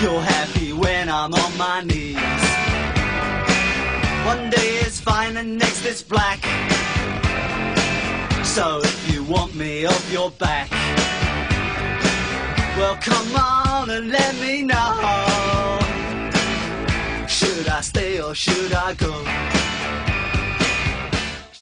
You're happy when I'm on my knees. One day it's fine and next it's black. So if you want me off your back, well come on and let me know. Should I stay or should I go?